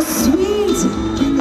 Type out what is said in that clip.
sweet